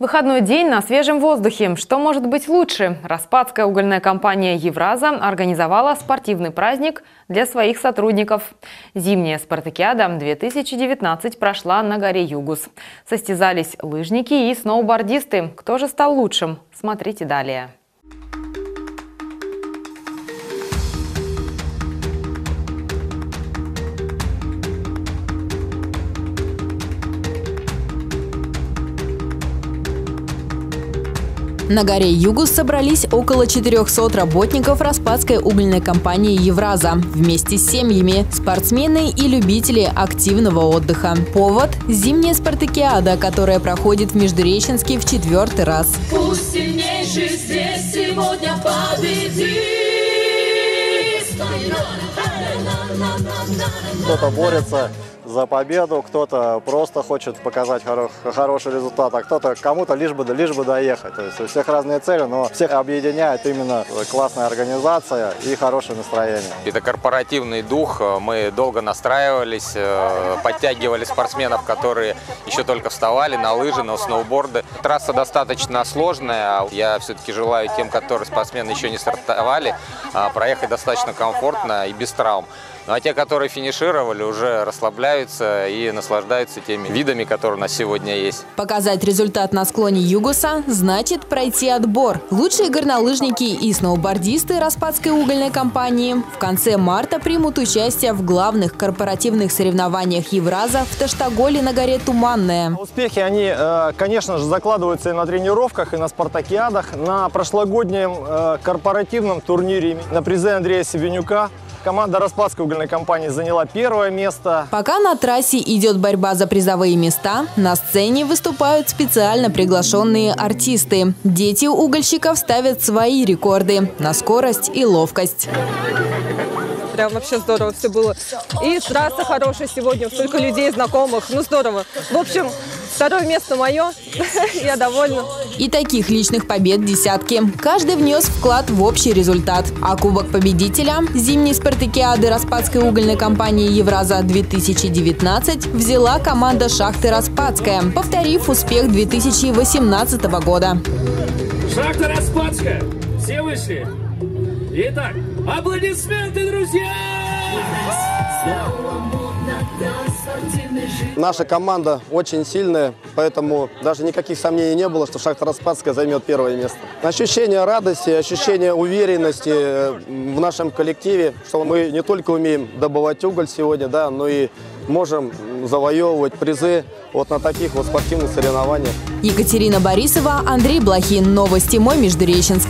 Выходной день на свежем воздухе. Что может быть лучше? Распадская угольная компания «Евраза» организовала спортивный праздник для своих сотрудников. Зимняя спартакиада-2019 прошла на горе Югус. Состязались лыжники и сноубордисты. Кто же стал лучшим? Смотрите далее. На горе Югус собрались около 400 работников Распадской угольной компании «Евраза» вместе с семьями, спортсмены и любители активного отдыха. Повод – зимняя спартакиада, которая проходит в Междуреченске в четвертый раз. Пусть сильнейший здесь сегодня победит. Кто-то борется за победу, кто-то просто хочет показать хоро хороший результат, а кто-то кому-то лишь бы, лишь бы доехать. То есть у всех разные цели, но всех объединяет именно классная организация и хорошее настроение. Это корпоративный дух. Мы долго настраивались, э, подтягивали спортсменов, которые еще только вставали на лыжи, на сноуборды. Трасса достаточно сложная. Я все-таки желаю тем, которые спортсмены еще не стартовали, а, проехать достаточно комфортно и без травм. Ну а те, которые финишировали, уже расслабляются и наслаждаются теми видами, которые у нас сегодня есть. Показать результат на склоне Югуса значит пройти отбор. Лучшие горнолыжники и сноубордисты Распадской угольной компании в конце марта примут участие в главных корпоративных соревнованиях Евраза в Таштаголе на горе Туманная. Успехи, они, э, конечно же, закладываются и на тренировках, и на спартакиадах. На прошлогоднем э, корпоративном турнире на призы Андрея Севенюка Команда Распадской угольной компании заняла первое место. Пока на трассе идет борьба за призовые места, на сцене выступают специально приглашенные артисты. Дети угольщиков ставят свои рекорды на скорость и ловкость. Прям вообще здорово все было. И трасса хорошая сегодня, столько людей знакомых. Ну здорово. В общем, Второе место мое. Я довольна. И таких личных побед десятки. Каждый внес вклад в общий результат. А Кубок победителя зимней спартакиады Распадской угольной компании «Евраза-2019» взяла команда «Шахты Распадская», повторив успех 2018 года. Шахта Распадская. Все вышли. Итак, аплодисменты, друзья! Наша команда очень сильная, поэтому даже никаких сомнений не было, что Шахта Распадская займет первое место. Ощущение радости, ощущение уверенности э, в нашем коллективе, что мы не только умеем добывать уголь сегодня, да, но и можем завоевывать призы вот на таких вот спортивных соревнованиях. Екатерина Борисова, Андрей Блохин. Новости «Мой Междуреченск».